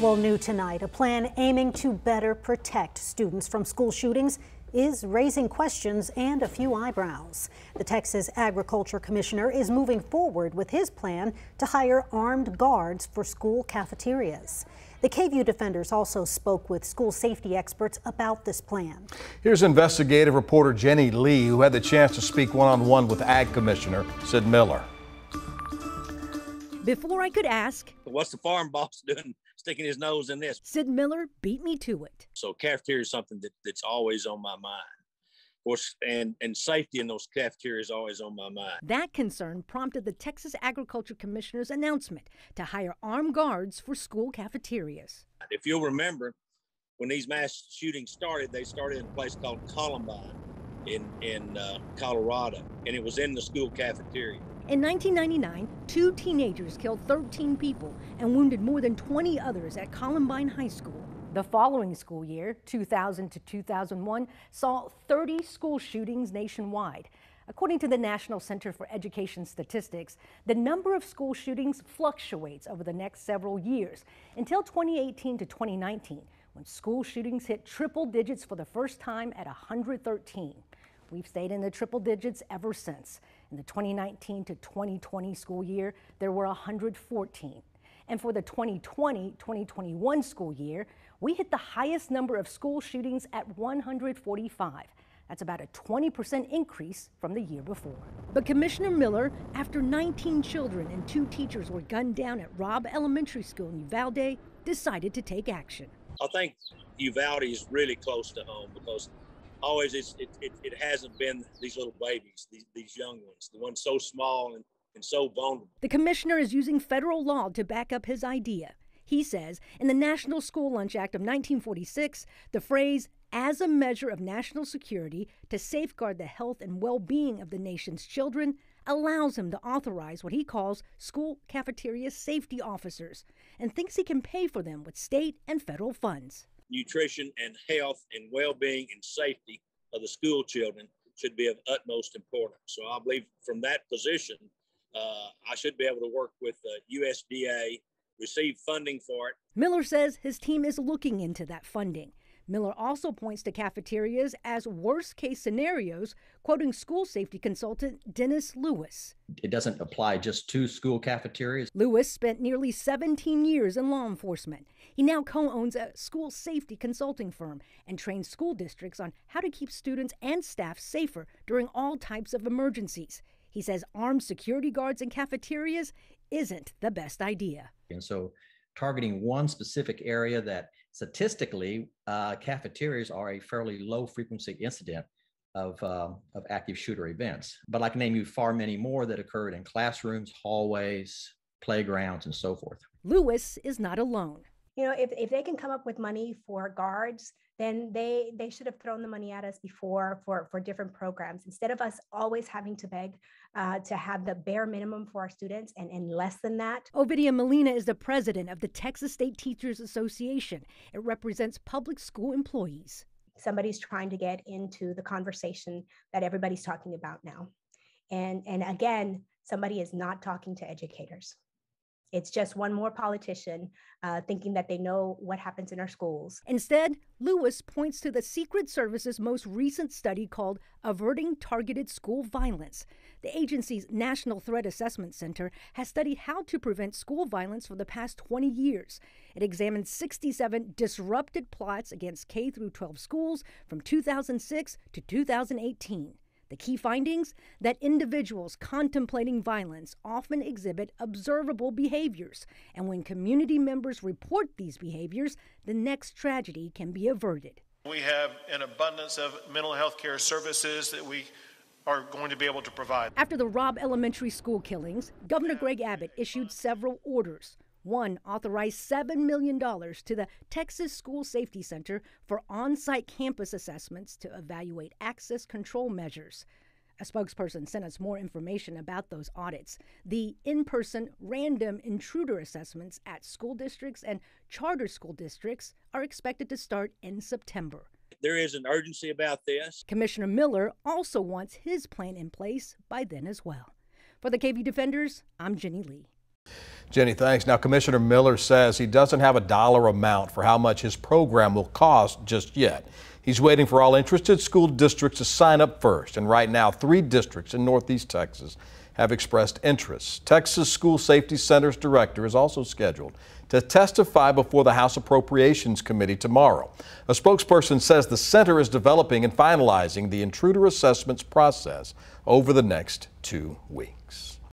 Well, new tonight, a plan aiming to better protect students from school shootings is raising questions and a few eyebrows. The Texas Agriculture Commissioner is moving forward with his plan to hire armed guards for school cafeterias. The KVUE defenders also spoke with school safety experts about this plan. Here's investigative reporter Jenny Lee, who had the chance to speak one on one with Ag Commissioner Sid Miller. Before I could ask, What's the farm boss doing sticking his nose in this? Sid Miller beat me to it. So cafeteria is something that, that's always on my mind. Of course, and, and safety in those cafeterias is always on my mind. That concern prompted the Texas Agriculture Commissioner's announcement to hire armed guards for school cafeterias. If you'll remember, when these mass shootings started, they started in a place called Columbine in, in uh, Colorado, and it was in the school cafeteria. In 1999, two teenagers killed 13 people and wounded more than 20 others at Columbine High School. The following school year, 2000 to 2001, saw 30 school shootings nationwide. According to the National Center for Education Statistics, the number of school shootings fluctuates over the next several years until 2018 to 2019, when school shootings hit triple digits for the first time at 113. We've stayed in the triple digits ever since. In the 2019 to 2020 school year, there were 114. And for the 2020 2021 school year, we hit the highest number of school shootings at 145. That's about a 20% increase from the year before. But Commissioner Miller, after 19 children and two teachers were gunned down at Robb Elementary School in Uvalde, decided to take action. I think Uvalde is really close to home because always it's, it, it, it hasn't been these little babies, these, these young ones, the ones so small and, and so vulnerable. The commissioner is using federal law to back up his idea. He says in the National School Lunch Act of 1946, the phrase as a measure of national security to safeguard the health and well being of the nation's children allows him to authorize what he calls school cafeteria safety officers and thinks he can pay for them with state and federal funds nutrition and health and well-being and safety of the school children should be of utmost importance. So I believe from that position, uh, I should be able to work with the USDA, receive funding for it. Miller says his team is looking into that funding. Miller also points to cafeterias as worst case scenarios, quoting school safety consultant Dennis Lewis. It doesn't apply just to school cafeterias. Lewis spent nearly 17 years in law enforcement. He now co owns a school safety consulting firm and trains school districts on how to keep students and staff safer during all types of emergencies. He says armed security guards in cafeterias isn't the best idea. And so targeting one specific area that statistically, uh, cafeterias are a fairly low frequency incident of, uh, of active shooter events. But I can name you far many more that occurred in classrooms, hallways, playgrounds, and so forth. Lewis is not alone. You know, if, if they can come up with money for guards, then they they should have thrown the money at us before for for different programs instead of us always having to beg uh, to have the bare minimum for our students and, and less than that. Ovidia Molina is the president of the Texas State Teachers Association. It represents public school employees. Somebody's trying to get into the conversation that everybody's talking about now. And, and again, somebody is not talking to educators. It's just one more politician uh, thinking that they know what happens in our schools. Instead, Lewis points to the Secret Service's most recent study called Averting Targeted School Violence. The agency's National Threat Assessment Center has studied how to prevent school violence for the past 20 years. It examined 67 disrupted plots against K 12 schools from 2006 to 2018. The key findings that individuals contemplating violence often exhibit observable behaviors, and when community members report these behaviors, the next tragedy can be averted. We have an abundance of mental health care services that we are going to be able to provide. After the Robb Elementary School killings, Governor Greg Abbott issued several orders. One authorized $7 million to the Texas School Safety Center for on site campus assessments to evaluate access control measures. A spokesperson sent us more information about those audits. The in person random intruder assessments at school districts and charter school districts are expected to start in September. There is an urgency about this. Commissioner Miller also wants his plan in place by then as well. For the KV Defenders, I'm Jenny Lee. Jenny, thanks. Now, Commissioner Miller says he doesn't have a dollar amount for how much his program will cost just yet. He's waiting for all interested school districts to sign up first, and right now, three districts in Northeast Texas have expressed interest. Texas School Safety Center's director is also scheduled to testify before the House Appropriations Committee tomorrow. A spokesperson says the center is developing and finalizing the intruder assessments process over the next two weeks.